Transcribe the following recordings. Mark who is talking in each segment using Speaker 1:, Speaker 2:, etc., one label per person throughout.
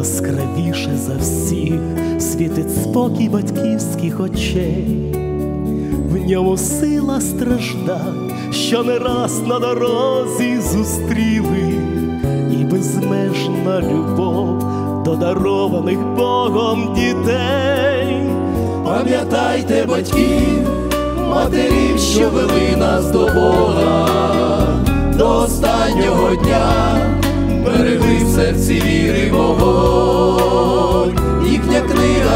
Speaker 1: яскравіше за всіх світить спокій батьківських очей, в ньому сила стражда, що не раз на дорозі зустріли, і безмежна любов до дарованих Богом дітей.
Speaker 2: Пам'ятайте батьків, матерів, що вели нас до Бога, до останнього дня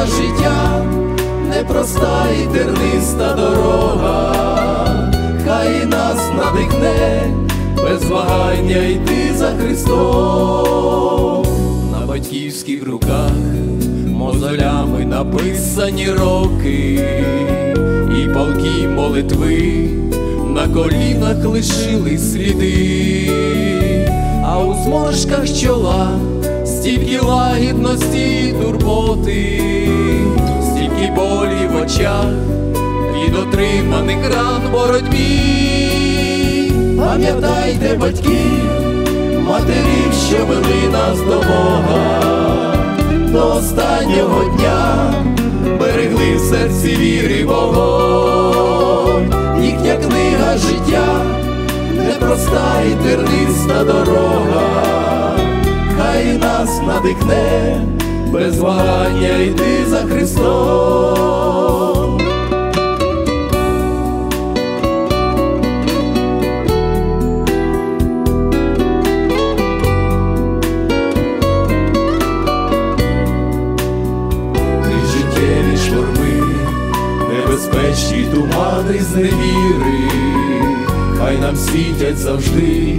Speaker 2: життя, непроста і терниста дорога, хай нас надихне, без вагання йти за Христом. На батьківських руках мозолями написані роки, і палки молитви на колінах лишили сліди, а у зморшках чола стільки лагідності й турботи, стільки болі в очах від отриманих ран боротьбі. Пам'ятайте батьків, матерів, що вели нас до Бога. До останнього дня берегли в серці віри вогонь, їхня книга життя, непроста і терниста дорога, надихне, без вагання йти за Христом. Крізь життєві шторми, небезпечні тумани з невіри, хай нам світять завжди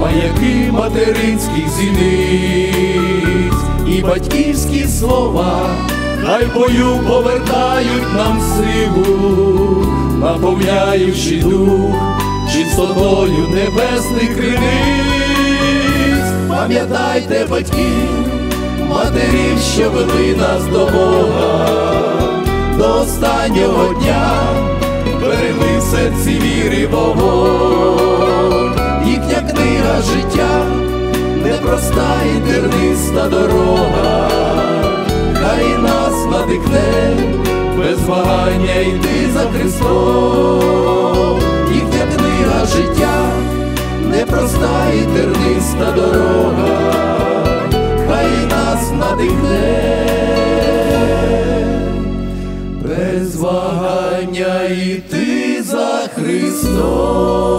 Speaker 2: маяки материнських зіниць і батьківські слова, хай бою повертають нам силу, наповняючи дух чистотою небесних криниць. Пам'ятайте батьків матерів, що вели нас до Бога, до останнього дня берегли в серці віри вогонь, їхня книга життя, непроста терниста дорога, хай нас надихне, без вагання йти за Христом, їхня книга життя, непроста і терниста дорога хай нас надихне, без вагання йти за Христом.